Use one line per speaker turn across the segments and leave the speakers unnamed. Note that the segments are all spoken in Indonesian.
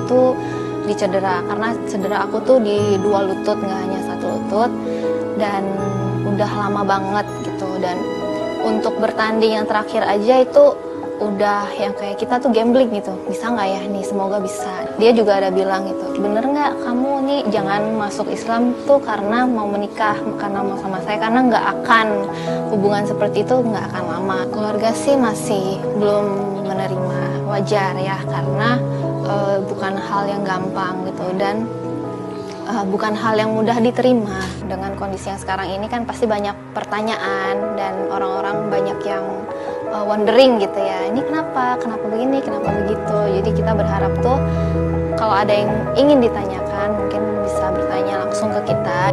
itu di cedera. Karena cedera aku tuh di dua lutut, nggak hanya satu lutut. Dan udah lama banget gitu. Dan untuk bertanding yang terakhir aja itu udah yang kayak kita tuh gambling gitu. Bisa nggak ya nih? Semoga bisa. Dia juga ada bilang gitu, bener nggak kamu nih jangan masuk Islam tuh karena mau menikah, karena mau sama saya, karena nggak akan hubungan seperti itu nggak akan lama. Keluarga sih masih belum menerima wajar ya karena eh, bukan hal yang gampang gitu. Dan eh, bukan hal yang mudah diterima. Dengan kondisi yang sekarang ini kan pasti banyak pertanyaan dan orang-orang banyak yang eh, wondering gitu ya ini kenapa? Kenapa begini? Kenapa begitu? Jadi kita berharap tuh kalau ada yang ingin ditanyakan mungkin bisa bertanya langsung ke kita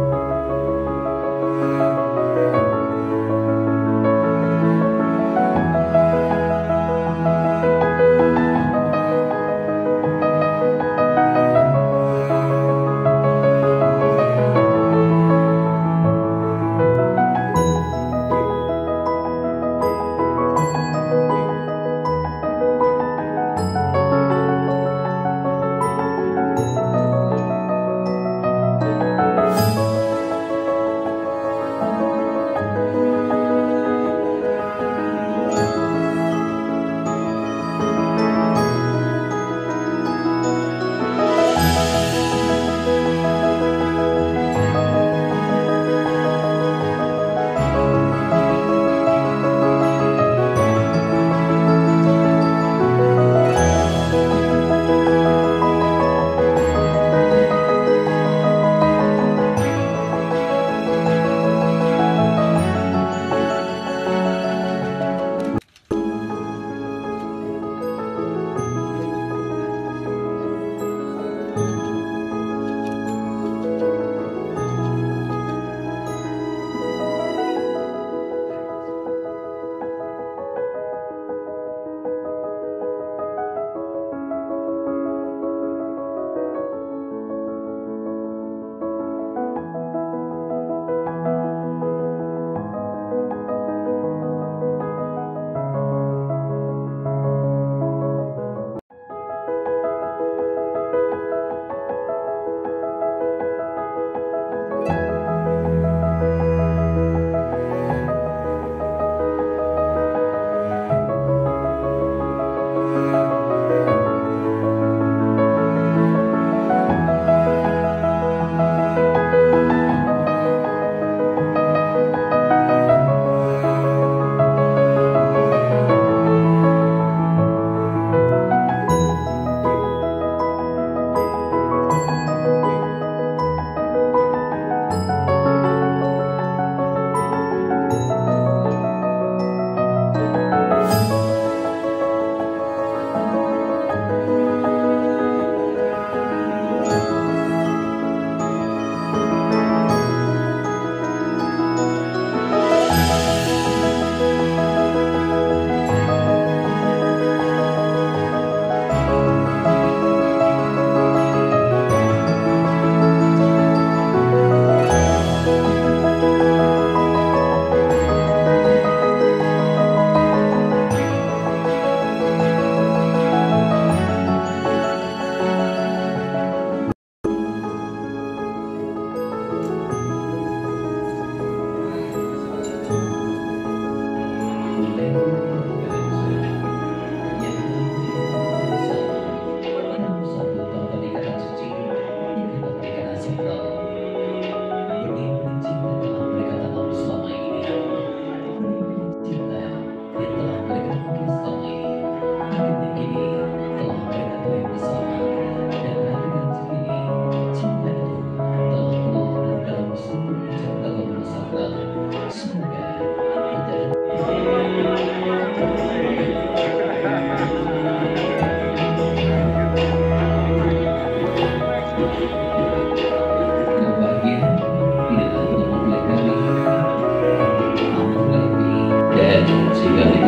Yeah.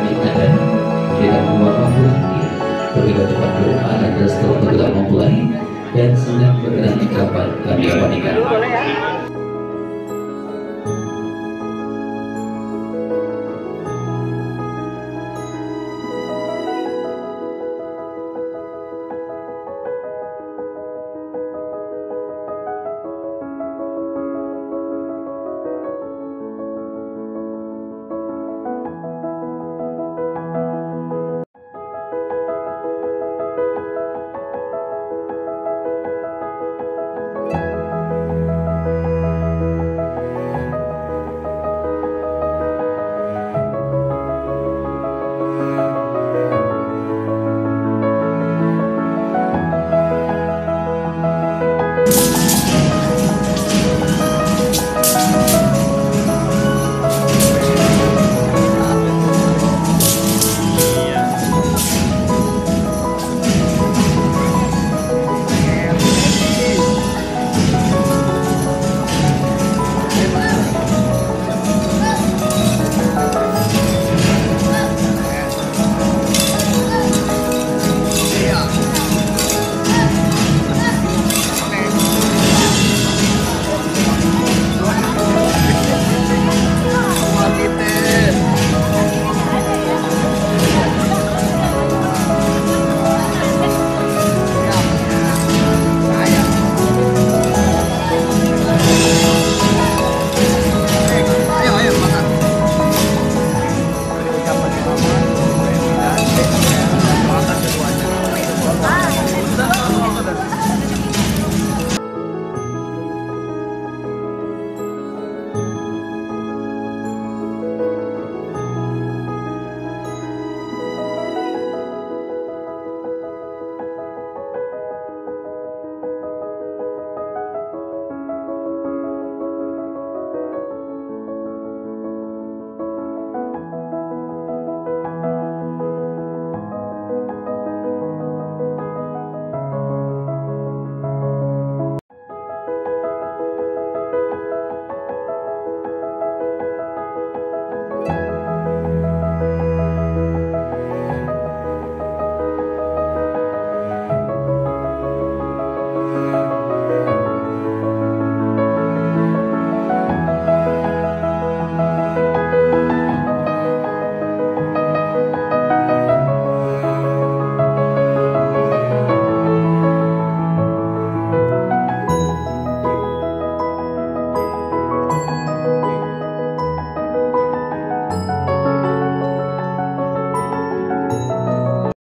dan sedang bergerak di kapal kami abadikan.